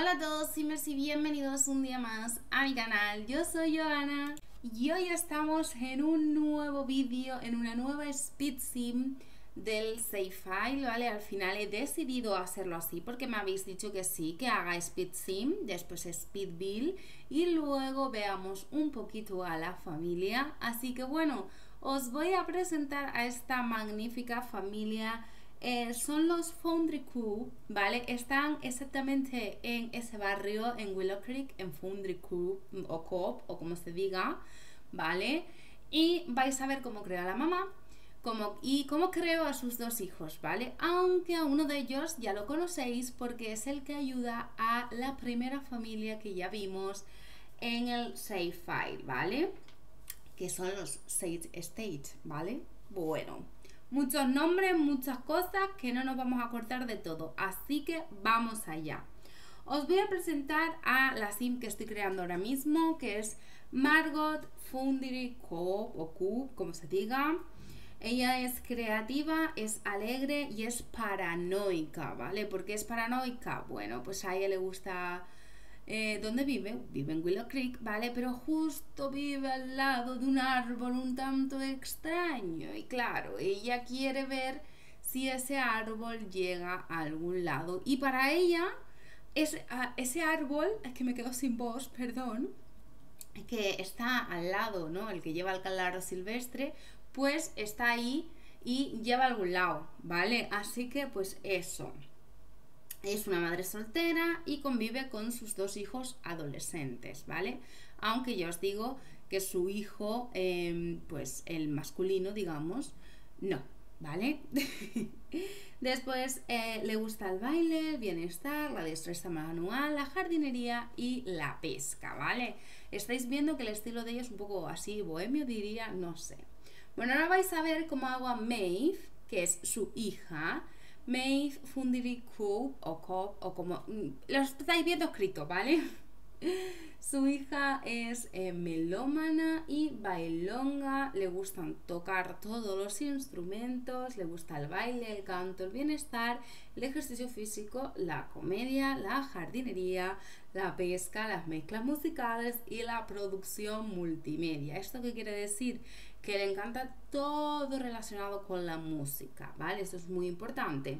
Hola a todos simers y bienvenidos un día más a mi canal. Yo soy Joana y hoy estamos en un nuevo vídeo, en una nueva speed sim del save file, ¿vale? Al final he decidido hacerlo así porque me habéis dicho que sí, que haga speed sim, después speed bill y luego veamos un poquito a la familia. Así que bueno, os voy a presentar a esta magnífica familia eh, son los Foundry Q, ¿vale? Están exactamente en ese barrio, en Willow Creek, en Foundry Q o Coop, o como se diga, ¿vale? Y vais a ver cómo crea la mamá cómo, y cómo creo a sus dos hijos, ¿vale? Aunque a uno de ellos ya lo conocéis porque es el que ayuda a la primera familia que ya vimos en el Save File, ¿vale? Que son los Sage State, ¿vale? Bueno, muchos nombres, muchas cosas que no nos vamos a cortar de todo. Así que vamos allá. Os voy a presentar a la sim que estoy creando ahora mismo, que es Margot Foundry Coop o Coop, como se diga. Ella es creativa, es alegre y es paranoica, ¿vale? ¿Por qué es paranoica? Bueno, pues a ella le gusta eh, ¿Dónde vive? Vive en Willow Creek, ¿vale? Pero justo vive al lado de un árbol un tanto extraño. Y claro, ella quiere ver si ese árbol llega a algún lado. Y para ella, ese, ese árbol, es que me quedo sin voz, perdón, que está al lado, ¿no? El que lleva el calaro silvestre, pues está ahí y lleva a algún lado, ¿vale? Así que pues eso. Es una madre soltera y convive con sus dos hijos adolescentes, ¿vale? Aunque ya os digo que su hijo, em, pues el masculino, digamos, no, ¿vale? Después eh, le gusta el baile, el bienestar, la destreza manual, la jardinería y la pesca, ¿vale? Estáis viendo que el estilo de ella es un poco así bohemio, diría, no sé. Bueno, ahora vais a ver cómo hago a Maeve, que es su hija, Maeve Fundiri Coop o Coop o como... Mm, lo estáis viendo escrito, ¿vale? Su hija es eh, melómana y bailonga, le gustan tocar todos los instrumentos, le gusta el baile, el canto, el bienestar, el ejercicio físico, la comedia, la jardinería, la pesca, las mezclas musicales y la producción multimedia. ¿Esto qué quiere decir? Que le encanta todo relacionado con la música, ¿vale? Esto es muy importante.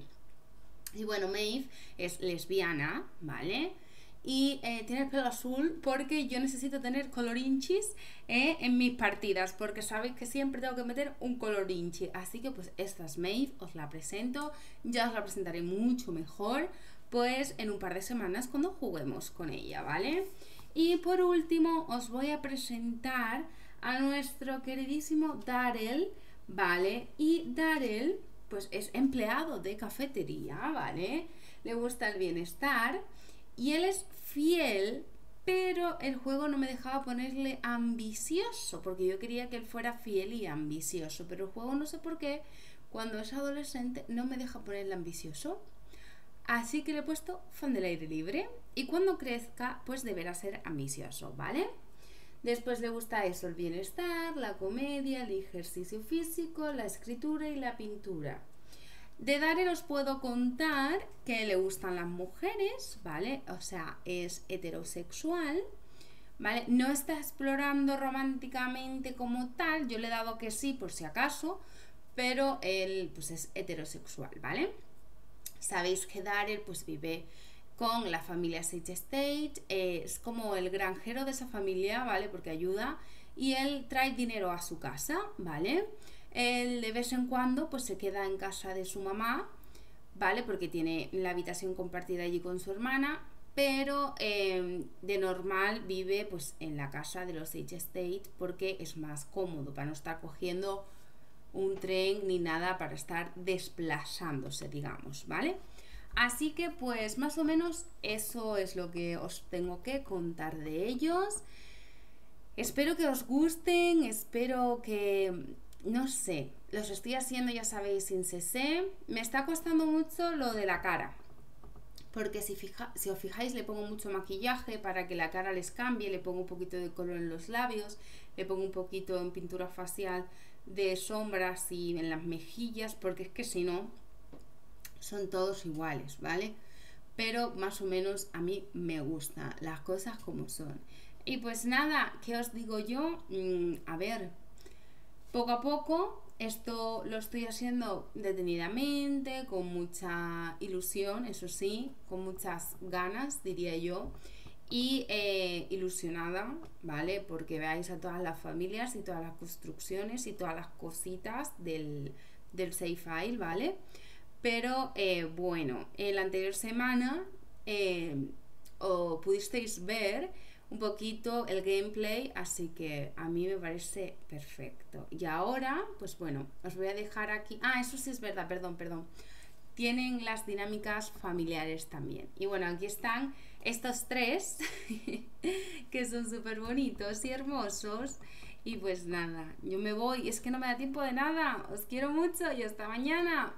Y bueno, Maeve es lesbiana, ¿vale? Y eh, tiene el pelo azul porque yo necesito tener colorinchis eh, en mis partidas porque sabéis que siempre tengo que meter un colorinchi así que pues esta es Maeve, os la presento ya os la presentaré mucho mejor pues en un par de semanas cuando juguemos con ella, ¿vale? Y por último os voy a presentar a nuestro queridísimo Darel, ¿vale? Y Darel pues es empleado de cafetería, ¿vale? Le gusta el bienestar y él es fiel, pero el juego no me dejaba ponerle ambicioso, porque yo quería que él fuera fiel y ambicioso, pero el juego no sé por qué, cuando es adolescente no me deja ponerle ambicioso. Así que le he puesto fan del aire libre y cuando crezca pues deberá ser ambicioso, ¿vale? Después le gusta eso, el bienestar, la comedia, el ejercicio físico, la escritura y la pintura. De Dare os puedo contar que le gustan las mujeres, ¿vale? O sea, es heterosexual, ¿vale? No está explorando románticamente como tal, yo le he dado que sí por si acaso, pero él pues es heterosexual, ¿vale? Sabéis que Daryl pues vive con la familia Sage State, es como el granjero de esa familia, ¿vale? Porque ayuda y él trae dinero a su casa, ¿vale? Él de vez en cuando pues se queda en casa de su mamá, ¿vale? Porque tiene la habitación compartida allí con su hermana, pero em, de normal vive pues en la casa de los H State porque es más cómodo para no estar cogiendo un tren ni nada para estar desplazándose, digamos, ¿vale? Así que pues más o menos eso es lo que os tengo que contar de ellos. Espero que os gusten, espero que no sé, los estoy haciendo, ya sabéis, sin CC. Me está costando mucho lo de la cara. Porque si, fija, si os fijáis, le pongo mucho maquillaje para que la cara les cambie. Le pongo un poquito de color en los labios. Le pongo un poquito en pintura facial de sombras y en las mejillas. Porque es que si no, son todos iguales, ¿vale? pero más o menos a mí me gusta las cosas como son. Y pues nada, ¿qué os digo yo? Mm, a ver, poco a poco esto lo estoy haciendo detenidamente, con mucha ilusión, eso sí, con muchas ganas, diría yo, y eh, ilusionada, ¿vale? Porque veáis a todas las familias y todas las construcciones y todas las cositas del, del save file, ¿vale? Pero eh, bueno, en la anterior semana eh, o pudisteis ver un poquito el gameplay, así que a mí me parece perfecto. Y ahora, pues bueno, os voy a dejar aquí. Ah, eso sí es verdad, perdón, perdón. Tienen las dinámicas familiares también. Y bueno, aquí están estos tres, que son súper bonitos y hermosos. Y pues nada, yo me voy. Es que no me da tiempo de nada. Os quiero mucho y hasta mañana.